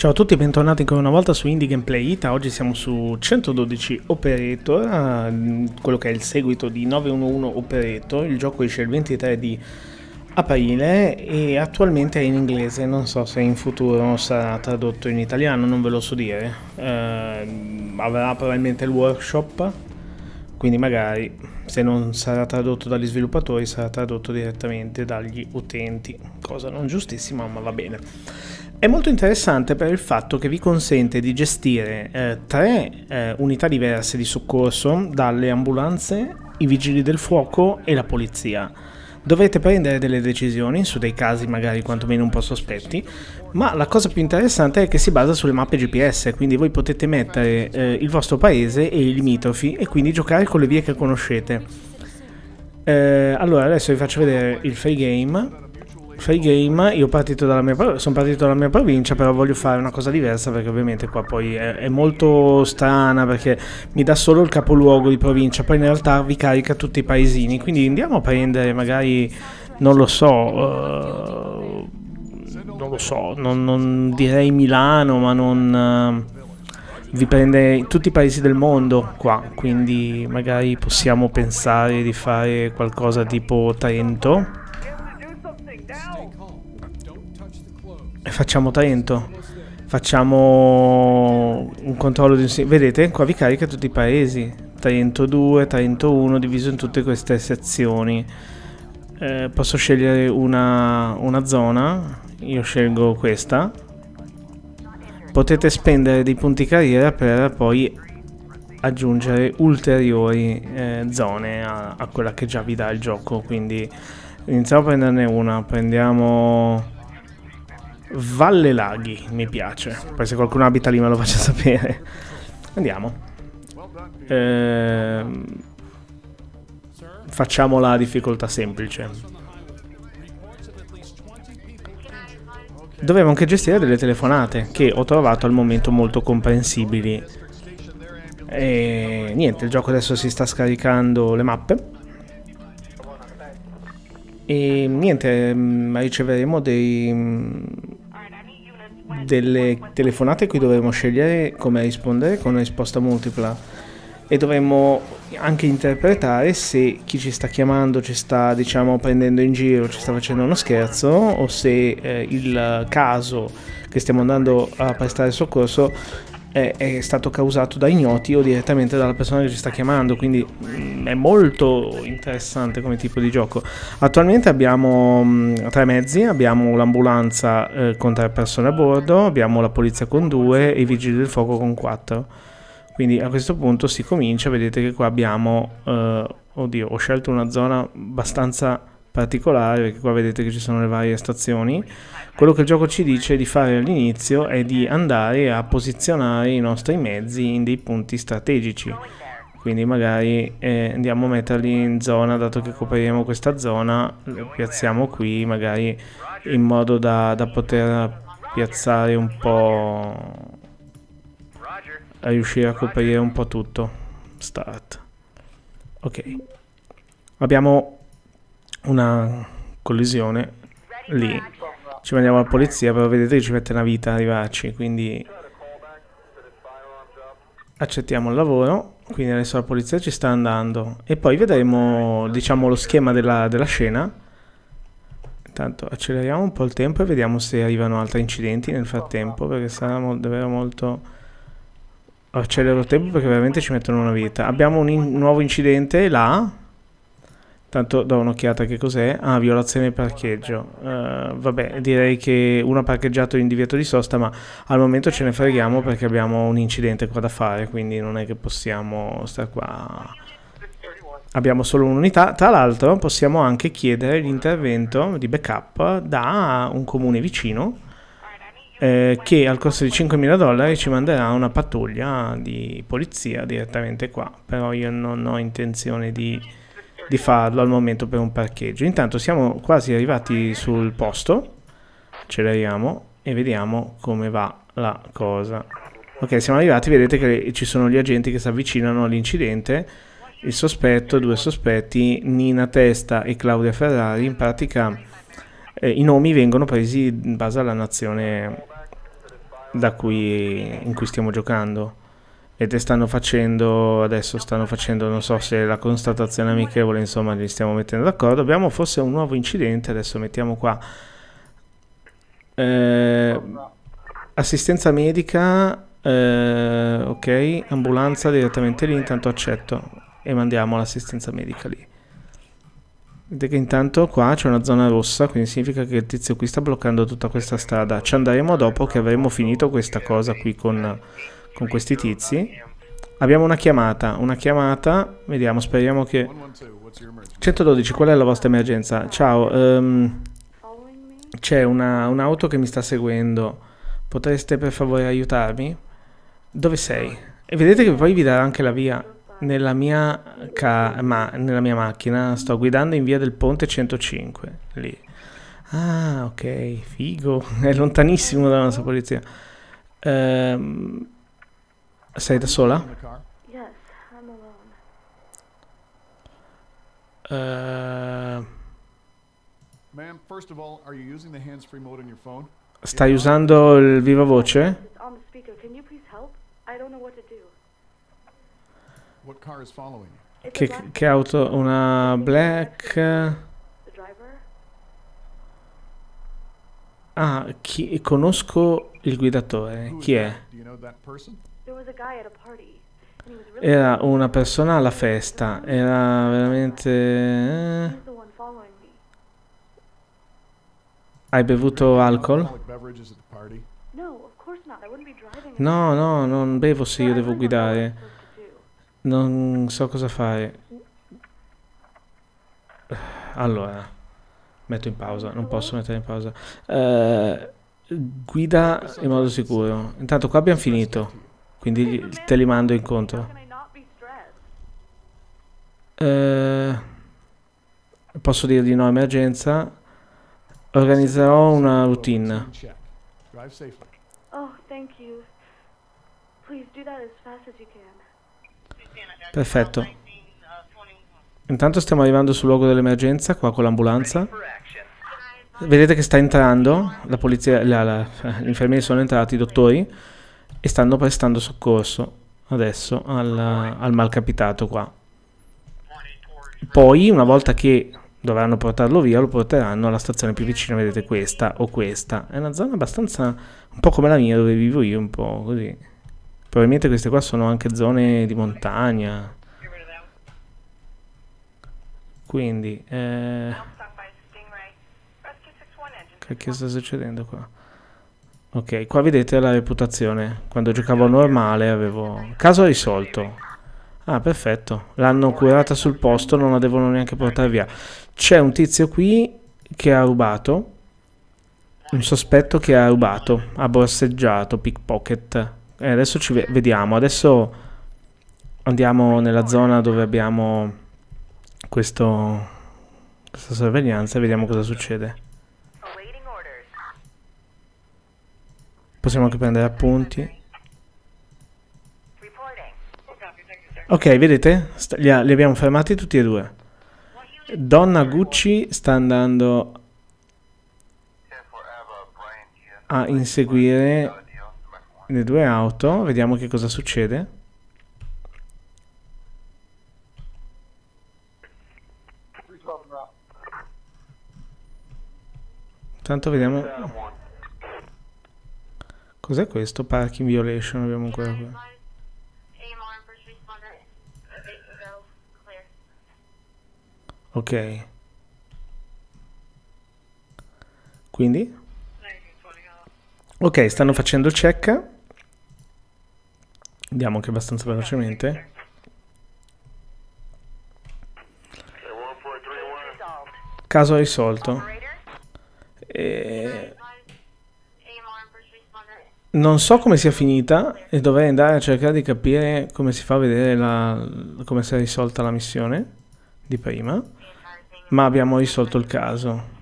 Ciao a tutti e bentornati ancora una volta su Indie Gameplay Ita, oggi siamo su 112 Operator, eh, quello che è il seguito di 911 Operator, il gioco esce il 23 di aprile e attualmente è in inglese, non so se in futuro sarà tradotto in italiano, non ve lo so dire, eh, avrà probabilmente il workshop, quindi magari se non sarà tradotto dagli sviluppatori sarà tradotto direttamente dagli utenti, cosa non giustissima ma va bene. È molto interessante per il fatto che vi consente di gestire eh, tre eh, unità diverse di soccorso dalle ambulanze, i vigili del fuoco e la polizia. Dovete prendere delle decisioni su dei casi magari quantomeno un po' sospetti, ma la cosa più interessante è che si basa sulle mappe GPS, quindi voi potete mettere eh, il vostro paese e i limitrofi e quindi giocare con le vie che conoscete. Eh, allora adesso vi faccio vedere il free game free game, io partito mia, sono partito dalla mia provincia, però voglio fare una cosa diversa perché ovviamente qua poi è, è, molto strana perché mi dà solo il capoluogo di provincia, poi in realtà vi carica tutti i paesini, quindi andiamo a prendere magari, non lo so, uh, non lo so, non, non, direi Milano, ma non... Uh, vi prende tutti i paesi del mondo qua, quindi magari possiamo pensare di fare qualcosa tipo Trento facciamo Trento. Facciamo un controllo di... Vedete, qua vi carica tutti i paesi. Trento 2, Trento 1, diviso in tutte queste sezioni. Eh, posso scegliere una, una zona. Io scelgo questa. Potete spendere dei punti carriera per poi aggiungere ulteriori eh, zone a, a, quella che già vi dà il gioco quindi iniziamo a prenderne una prendiamo Valle Laghi, mi piace. Poi se qualcuno abita lì me lo faccia sapere. Andiamo. Ehm, facciamo la difficoltà semplice. Dovevo anche gestire delle telefonate che ho trovato al momento molto comprensibili. E niente, il gioco adesso si sta scaricando le mappe. E niente, mm, riceveremo dei, delle telefonate cui dovremo scegliere come rispondere con risposta multipla. E dovremmo anche interpretare se chi ci sta chiamando ci sta diciamo prendendo in giro, ci sta facendo uno scherzo o se eh, il caso che stiamo andando a prestare soccorso è, stato causato da ignoti o direttamente dalla persona che ci sta chiamando, quindi mm, è molto interessante come tipo di gioco. Attualmente abbiamo mm, tre mezzi, abbiamo l'ambulanza eh, con tre persone a bordo, abbiamo la polizia con due e i vigili del fuoco con quattro. Quindi a questo punto si comincia, vedete che qua abbiamo, eh, oddio, ho scelto una zona abbastanza particolare perché qua vedete che ci sono le varie stazioni. Quello che il gioco ci dice di fare all'inizio è di andare a posizionare i nostri mezzi in dei punti strategici. Quindi magari eh, andiamo a metterli in zona dato che copriremo questa zona lo piazziamo qui magari in modo da, da poter piazzare un po' a riuscire a coprire un po' tutto. Start. Ok. Abbiamo una collisione lì. Ci mandiamo alla polizia però vedete che ci mette una vita arrivarci quindi accettiamo il lavoro. Quindi adesso la polizia ci sta andando. E poi vedremo diciamo lo schema della, della scena. Intanto acceleriamo un po' il tempo e vediamo se arrivano altri incidenti nel frattempo perché sarà mo davvero molto accelero il tempo perché veramente ci mettono una vita. Abbiamo un, in nuovo incidente là Tanto do un'occhiata che cos'è. Ah, violazione parcheggio. Uh, vabbè, direi che uno ha parcheggiato in divieto di sosta, ma al momento ce ne freghiamo perché abbiamo un incidente qua da fare, quindi non è che possiamo stare qua. Abbiamo solo un'unità. Tra l'altro possiamo anche chiedere l'intervento di backup da un comune vicino eh, che al costo di 5.000 dollari ci manderà una pattuglia di polizia direttamente qua. Però io non ho intenzione di di farlo al momento per un parcheggio. Intanto siamo quasi arrivati sul posto, acceleriamo e vediamo come va la cosa. Ok, siamo arrivati, vedete che ci sono gli agenti che si avvicinano all'incidente, il sospetto, due sospetti, Nina Testa e Claudia Ferrari, in pratica eh, i nomi vengono presi in base alla nazione da cui, in cui stiamo giocando. Ed stanno facendo, adesso stanno facendo, non so se la constatazione amichevole, insomma, li stiamo mettendo d'accordo. Abbiamo forse un nuovo incidente, adesso mettiamo qua. Eh, assistenza medica, eh, ok, ambulanza direttamente lì, intanto accetto e mandiamo l'assistenza medica lì. Vedete che intanto qua c'è una zona rossa, quindi significa che il tizio qui sta bloccando tutta questa strada. Ci andremo dopo che avremo finito questa cosa qui con, con questi tizi. Abbiamo una chiamata, una chiamata, vediamo, speriamo che... 112, qual è la vostra emergenza? Ciao, um, c'è un'auto che mi sta seguendo, potreste per favore aiutarmi? Dove sei? E vedete che poi vi darà anche la via nella mia, ma nella mia macchina sto guidando in via del Ponte 105 lì. Ah, ok, figo, è lontanissimo dalla nostra polizia. Ehm, sei da sola? Uh, stai usando il viva voce? Che, che auto? Una black... Ah, chi, conosco il guidatore. Chi è? Era una persona alla festa. Era veramente... Eh. Hai bevuto alcol? No, no, non bevo se io devo guidare. Non so cosa fare. Allora, metto in pausa, non posso mettere in pausa. Uh, guida in modo sicuro. Intanto qua abbiamo finito, quindi te li mando incontro. Uh, posso dire di no emergenza. Organizzerò una routine. Oh. Perfetto. Intanto stiamo arrivando sul luogo dell'emergenza, qua con l'ambulanza. Vedete che sta entrando, la polizia, la, la, gli infermieri sono entrati, i dottori, e stanno prestando soccorso adesso al, al malcapitato qua. Poi, una volta che dovranno portarlo via, lo porteranno alla stazione più vicina, vedete questa o questa. È una zona abbastanza, un po' come la mia dove vivo io, un po' così. Probabilmente queste qua sono anche zone di montagna. Quindi, eh... Che sta succedendo qua? Ok, qua vedete la reputazione. Quando giocavo normale avevo... Caso risolto. Ah, perfetto. L'hanno curata sul posto, non la devono neanche portare via. C'è un tizio qui che ha rubato. Un sospetto che ha rubato. Ha borseggiato, pickpocket. Eh, adesso ci vediamo. Adesso andiamo nella zona dove abbiamo questo, questa sorveglianza e vediamo cosa succede. Possiamo anche prendere appunti. Ok, vedete? li, abbiamo fermati tutti e due. Donna Gucci sta andando a inseguire le due auto, vediamo che cosa succede. Intanto vediamo... Cos'è questo? Parking violation abbiamo ancora qua. Ok. Quindi? Ok, stanno facendo il check. Andiamo anche abbastanza velocemente. Caso risolto. Non so come sia finita e dovrei andare a cercare di capire come si fa a vedere la... come si è risolta la missione di prima. Ma abbiamo risolto il caso.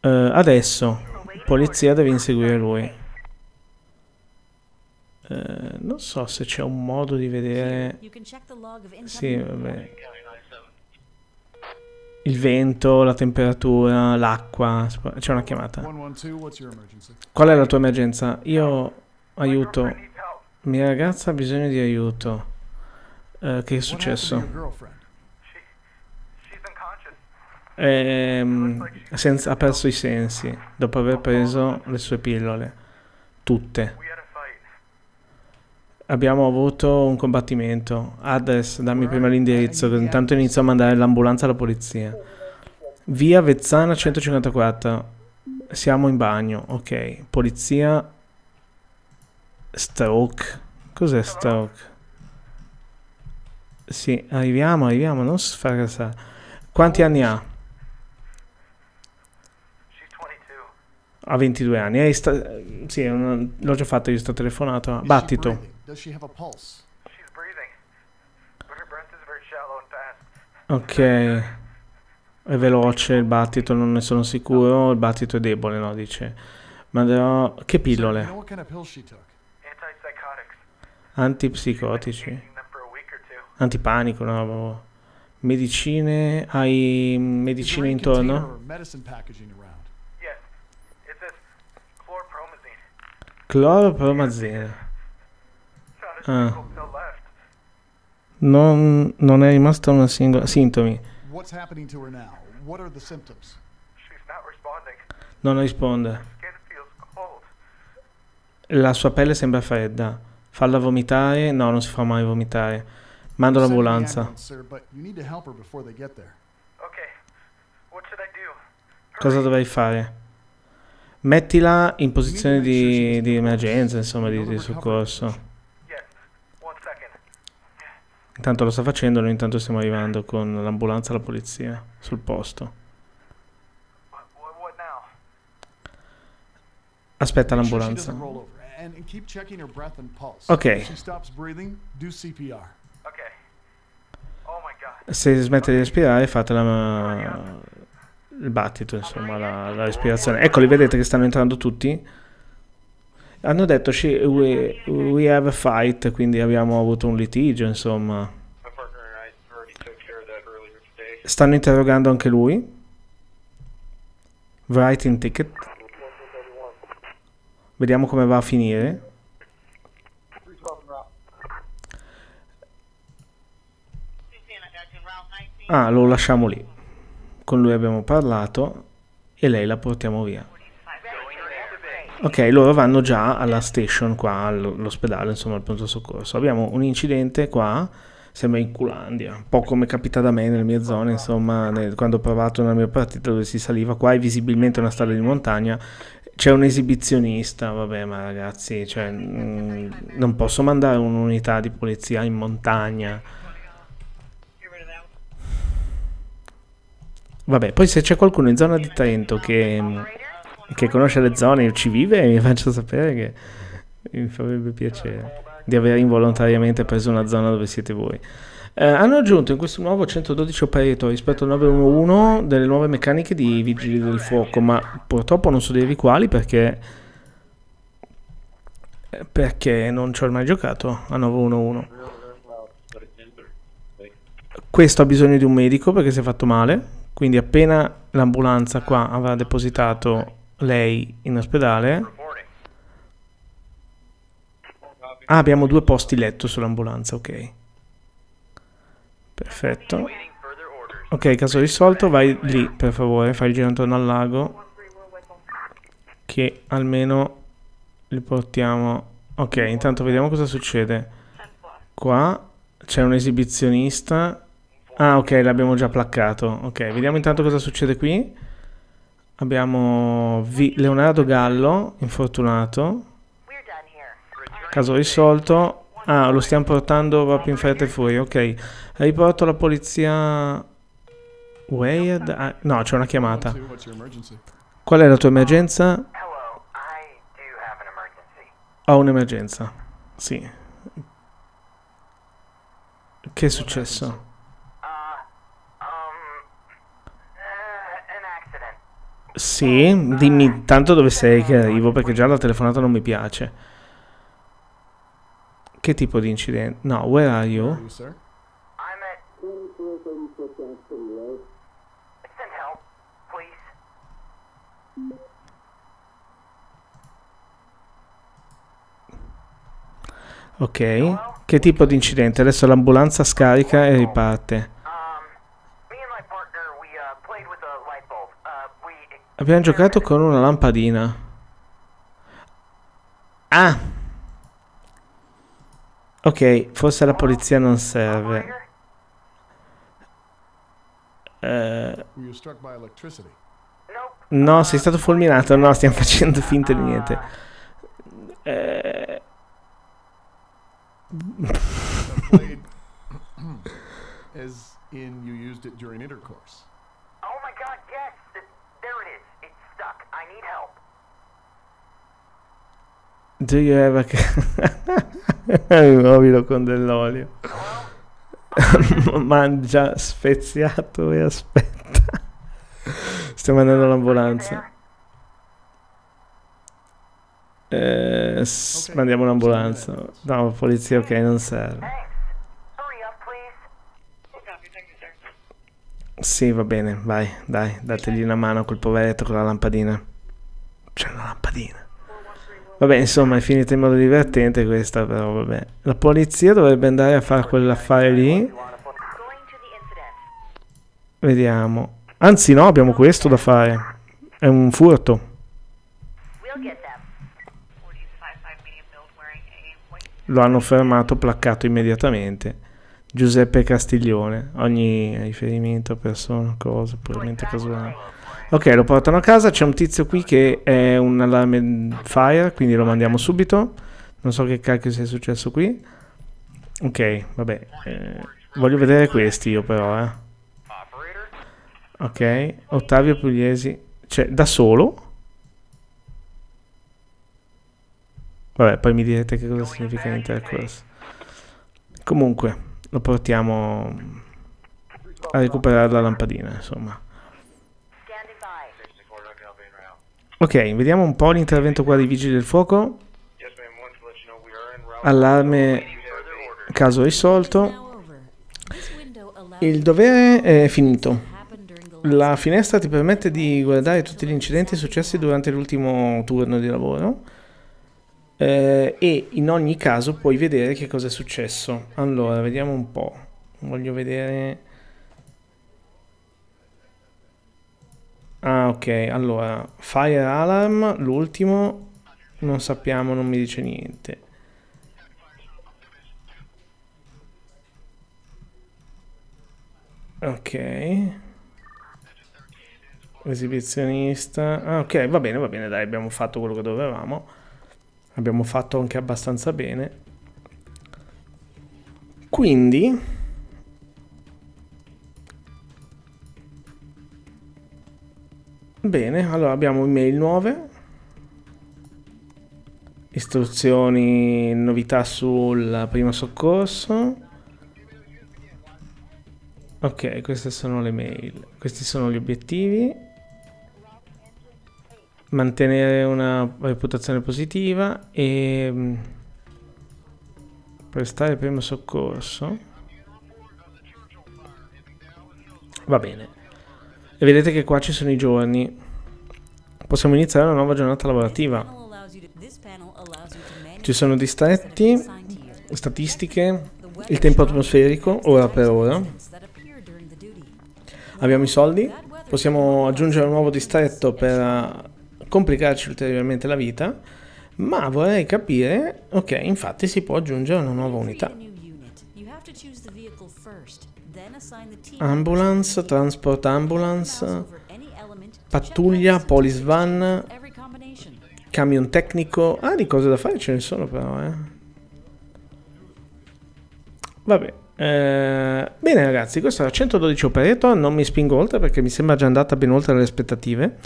Uh, adesso, polizia deve inseguire lui. Eh, non so se c'è un modo di vedere... Sì, vabbè. Il vento, la temperatura, l'acqua. C'è una chiamata. Qual è la tua emergenza? Io aiuto. Mia ragazza ha bisogno di aiuto. Uh, che è successo? Ehm, senza, ha perso i sensi dopo aver preso le sue pillole. Tutte. Abbiamo avuto un combattimento. Address, dammi prima l'indirizzo, intanto inizio a mandare l'ambulanza alla polizia. Via Vezzana 154. Siamo in bagno, ok. Polizia. Stroke. Cos'è stroke? Sì, arriviamo, arriviamo, non sfracassare. Quanti anni ha? Ha 22 anni. Sì, l'ho già fatto, gli sto telefonato. Battito. Ok. È veloce il battito, non ne sono sicuro. Il battito è debole, no? Dice. Manderò... Che pillole? Antipsicotici. Antipanico, no? Medicine... Hai medicine intorno? Cloropromazine. Ah. Non, non è rimasta una singola... Sintomi. Non risponde. La sua pelle sembra fredda. Falla vomitare? No, non si fa mai vomitare. Mando l'ambulanza. Cosa dovrei fare? Mettila in posizione di, di emergenza, insomma, di, di, soccorso. Intanto lo sta facendo, noi intanto stiamo arrivando con l'ambulanza e la polizia sul posto. Aspetta l'ambulanza. Ok. Se smette di respirare, fatela il battito, insomma, la, la respirazione. Eccoli, vedete che stanno entrando tutti? Hanno detto we, we have a fight, quindi abbiamo avuto un litigio, insomma. Stanno interrogando anche lui. Writing ticket. Vediamo come va a finire. Ah, lo lasciamo lì con lui abbiamo parlato e lei la portiamo via. Ok, loro vanno già alla station qua, all'ospedale, insomma, al pronto soccorso. Abbiamo un incidente qua, sembra in Culandia, un po' come capita da me nelle mie zone, insomma, nel, quando ho provato nella mia partita dove si saliva, qua è visibilmente una strada di montagna, c'è un esibizionista, vabbè, ma ragazzi, cioè, mh, mm, non posso mandare un'unità di polizia in montagna Vabbè, poi se c'è qualcuno in zona di Trento che, che conosce le zone e ci vive, mi faccia sapere che mi farebbe piacere di aver involontariamente preso una zona dove siete voi. Eh, hanno aggiunto in questo nuovo 112 operator rispetto al 911 delle nuove meccaniche di vigili del fuoco, ma purtroppo non so dirvi quali perché perché non ci ho mai giocato a 911. Questo ha bisogno di un medico perché si è fatto male, quindi appena l'ambulanza qua avrà depositato lei in ospedale... Ah, abbiamo due posti letto sull'ambulanza, ok. Perfetto. Ok, caso risolto, vai lì per favore, fai il giro intorno al lago. Che almeno li portiamo... Ok, intanto vediamo cosa succede. Qua c'è un esibizionista Ah, ok, l'abbiamo già placcato. Ok, vediamo intanto cosa succede qui. Abbiamo v Leonardo Gallo, infortunato. Caso risolto. Ah, lo stiamo portando proprio in fretta e furia. Ok, riporto la polizia... Wade? Ah, no, c'è una chiamata. Qual è la tua emergenza? Ho un'emergenza. Sì. Che è successo? Sì, dimmi tanto dove sei che arrivo perché già la telefonata non mi piace. Che tipo di incidente? No, where are you? Ok, che tipo di incidente? Adesso l'ambulanza scarica e riparte. Abbiamo giocato con una lampadina. Ah! Ok, forse la polizia non serve. Uh, no, sei stato fulminato. No, stiamo facendo finta di niente. Uh, Do you have a... Muovilo con dell'olio. Mangia speziato e aspetta. Stiamo andando all'ambulanza. Eh, mandiamo un'ambulanza. No, polizia, ok, non serve. Sì, va bene, vai, dai, dategli una mano a quel poveretto con la lampadina. C'è una lampadina. Vabbè, insomma, è finita in modo divertente questa, però vabbè. La polizia dovrebbe andare a fare quell'affare lì. Vediamo. Anzi no, abbiamo questo da fare. È un furto. Lo hanno fermato, placcato immediatamente. Giuseppe Castiglione. Ogni riferimento a persona, cosa, puramente casuale. Ok, lo portano a casa. C'è un tizio qui che è un allarme fire, quindi lo mandiamo subito. Non so che cacchio sia successo qui. Ok, vabbè. Eh, voglio vedere questi io però, eh. Ok, Ottavio Pugliesi. Cioè, da solo? Vabbè, poi mi direte che cosa significa intercourse. Comunque, lo portiamo a recuperare la lampadina, insomma. Ok, vediamo un po' l'intervento qua dei vigili del fuoco. Allarme, caso risolto. Il dovere è finito. La finestra ti permette di guardare tutti gli incidenti successi durante l'ultimo turno di lavoro eh, e in ogni caso puoi vedere che cosa è successo. Allora, vediamo un po'. Voglio vedere... Ah, ok. Allora, Fire Alarm, l'ultimo, non sappiamo, non mi dice niente. Ok. Esibizionista. Ah, ok, va bene, va bene, dai, abbiamo fatto quello che dovevamo abbiamo fatto anche abbastanza bene quindi bene allora abbiamo email nuove. Istruzioni novità sul primo soccorso. Ok queste sono le mail. Questi sono gli obiettivi. Mantenere una reputazione positiva e mm, prestare primo soccorso. Va bene e vedete che qua ci sono i giorni. Possiamo iniziare una nuova giornata lavorativa. Ci sono distretti statistiche il tempo atmosferico ora per ora. Abbiamo i soldi. Possiamo aggiungere un nuovo distretto per complicarci ulteriormente la vita, ma vorrei capire, ok, infatti si può aggiungere una nuova unità. Ambulance, transport ambulance, pattuglia, police van, camion tecnico, ah di cose da fare ce ne sono però, eh. Vabbè, eh, bene ragazzi, questo era 112 Operator, non mi spingo oltre perché mi sembra già andata ben oltre le aspettative.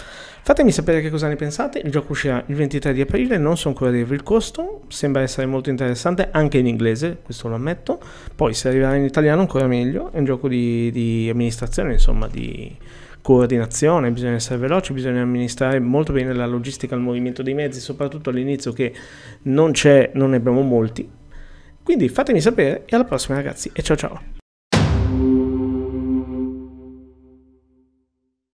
Fatemi sapere che cosa ne pensate, il gioco uscirà il 23 di aprile, non so ancora dirvi il costo, sembra essere molto interessante anche in inglese, questo lo ammetto, poi se arriverà in italiano ancora meglio, è un gioco di, di amministrazione, insomma di coordinazione, bisogna essere veloci, bisogna amministrare molto bene la logistica, il movimento dei mezzi, soprattutto all'inizio che non c'è, non ne abbiamo molti, quindi fatemi sapere e alla prossima ragazzi e ciao ciao.